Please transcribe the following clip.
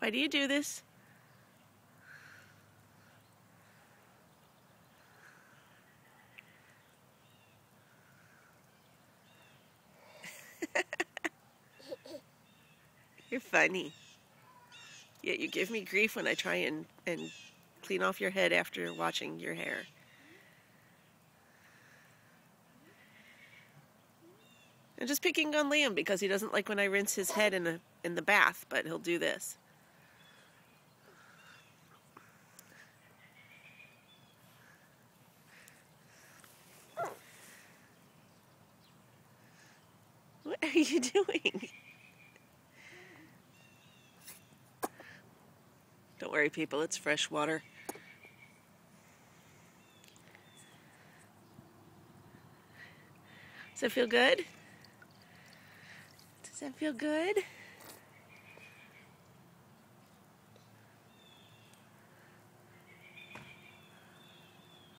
Why do you do this? You're funny. Yet you give me grief when I try and, and clean off your head after washing your hair. I'm just picking on Liam because he doesn't like when I rinse his head in the in the bath, but he'll do this. What are you doing? Don't worry, people, it's fresh water. Does that feel good? Does that feel good?